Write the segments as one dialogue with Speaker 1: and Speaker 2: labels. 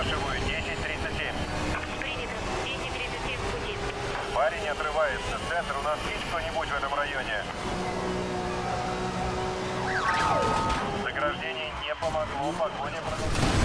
Speaker 1: Спрашиваю, 1037.
Speaker 2: Принято. 1037 в пути.
Speaker 1: Парень отрывается. Центр, у нас есть кто-нибудь в этом районе? Заграждение не помогло, погоня продолжается.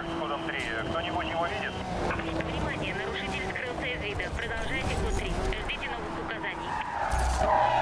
Speaker 1: контакт с кодом 3. Кто-нибудь его видит?
Speaker 2: Внимание, нарушитель скрылся из вида. Продолжайте код 3. Ждите новых указаний.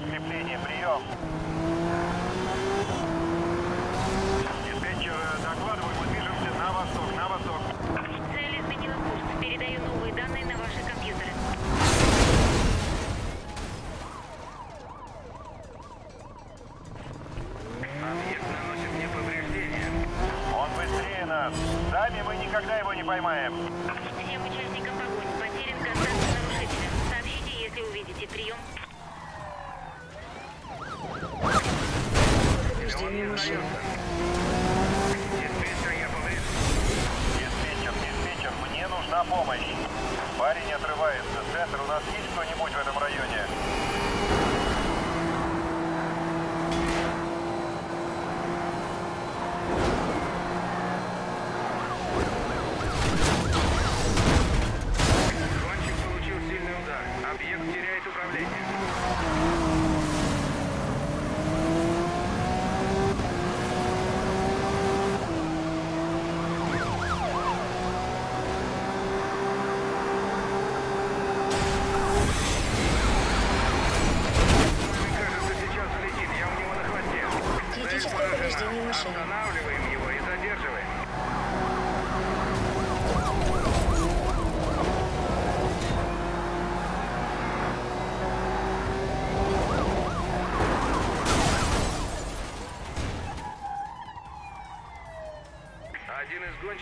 Speaker 3: подкрепление. Прием. Диспетчер, э, докладываю,
Speaker 2: мы движемся на восток, на восток. Цель изменила курс. Передаю
Speaker 1: новые данные на ваши компьютеры. Объект наносит мне повреждения.
Speaker 2: Он быстрее нас. Сами мы никогда
Speaker 1: его не поймаем.
Speaker 2: Всем участникам погони потерян контакт с нарушителем. Сообщите, если увидите прием.
Speaker 4: Повреждение машины.
Speaker 3: Диспетчер, я поврежден.
Speaker 1: Диспетчер, диспетчер, мне нужна помощь. Парень отрывается. Центр, у нас есть кто-нибудь в этом районе?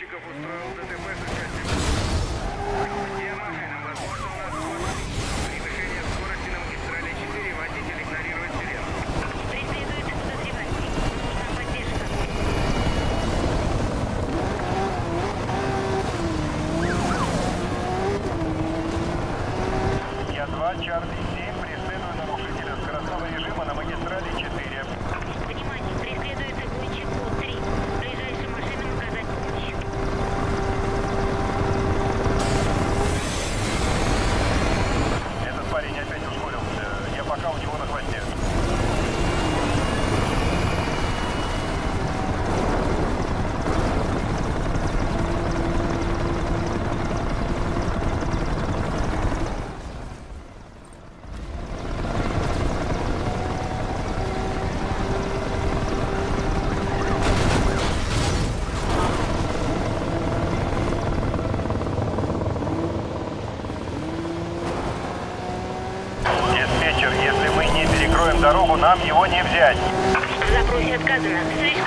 Speaker 2: fica frustrado, até связь.
Speaker 3: Запрос отказан. отказано.